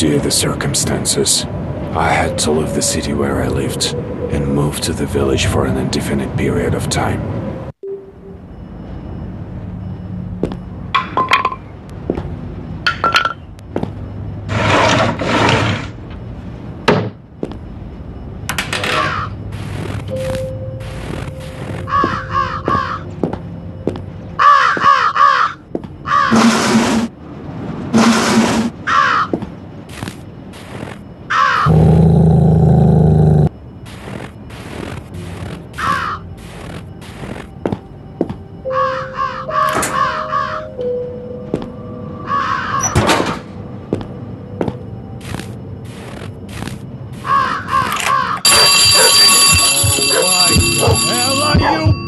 Due to the circumstances, I had to leave the city where I lived and move to the village for an indefinite period of time.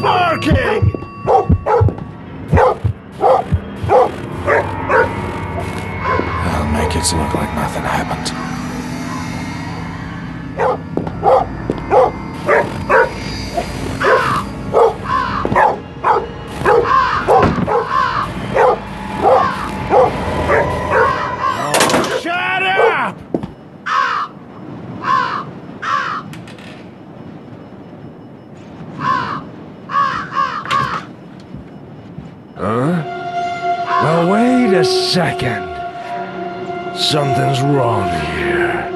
Barking? I'll make it look like nothing happened. Shut up! Huh? Well, wait a second. Something's wrong here.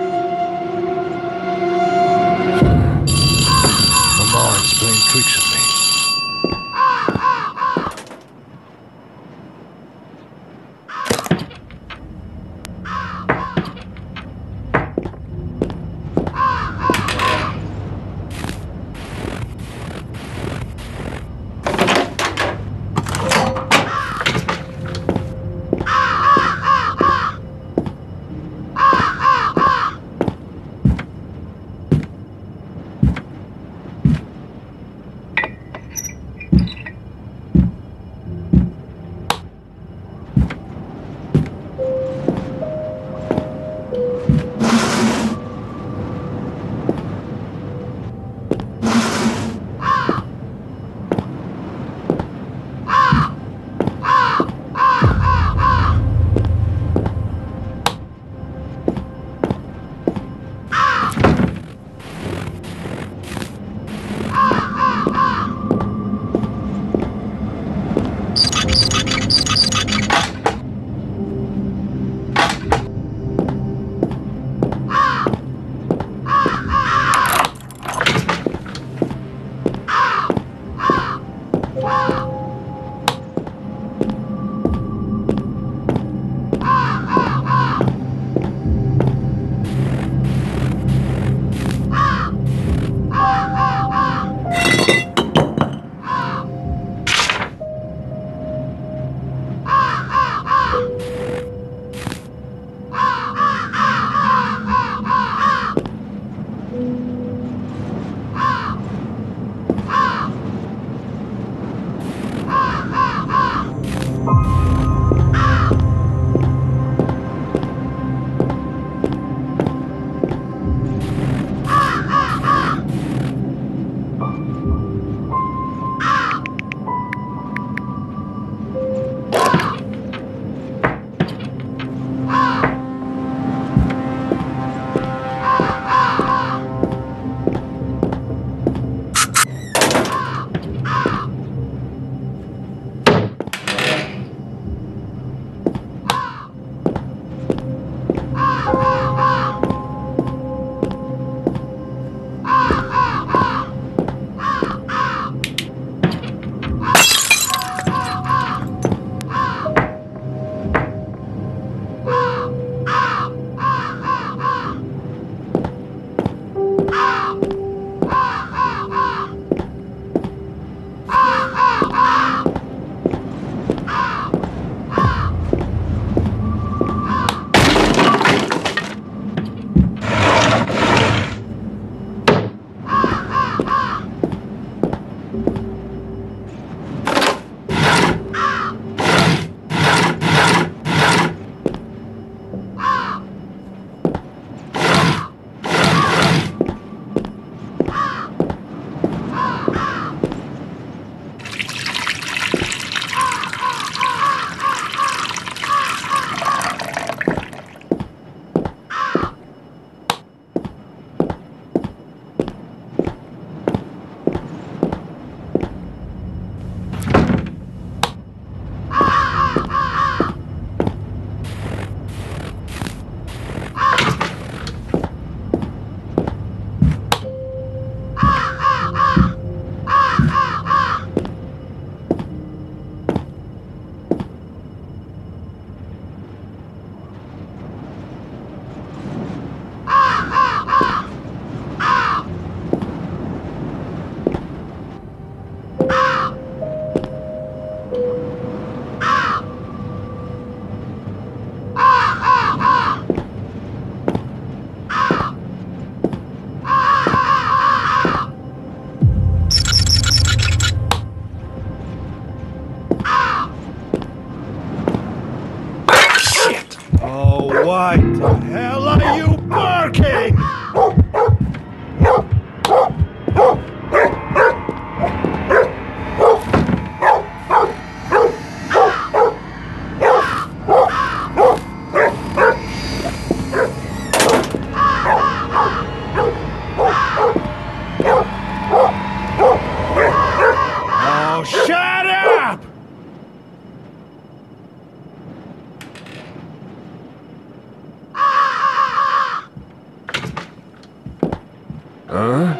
Huh?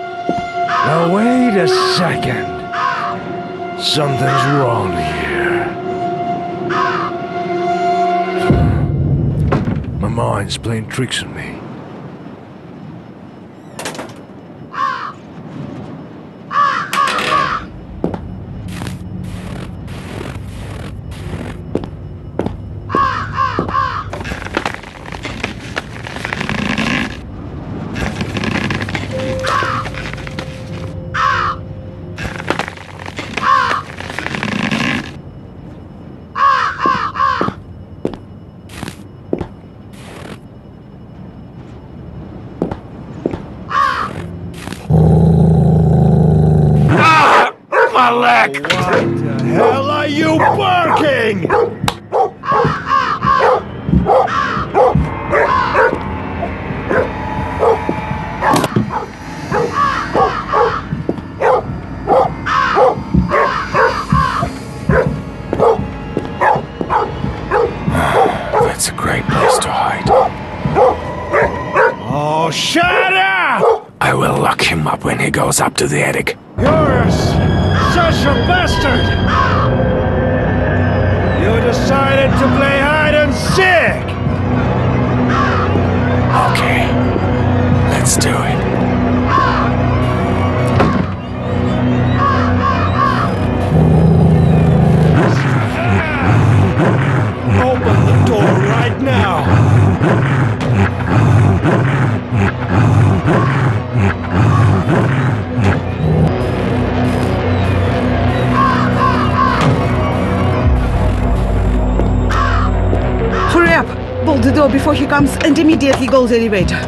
Now wait a second. Something's wrong here. My mind's playing tricks on me. Will lock him up when he goes up to the attic. You're such a bastard! You decided to play hide and seek! Okay. Let's do it. Comes and immediately go to the elevator.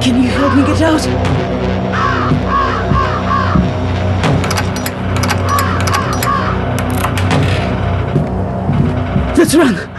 Can you help me get out? Let's run!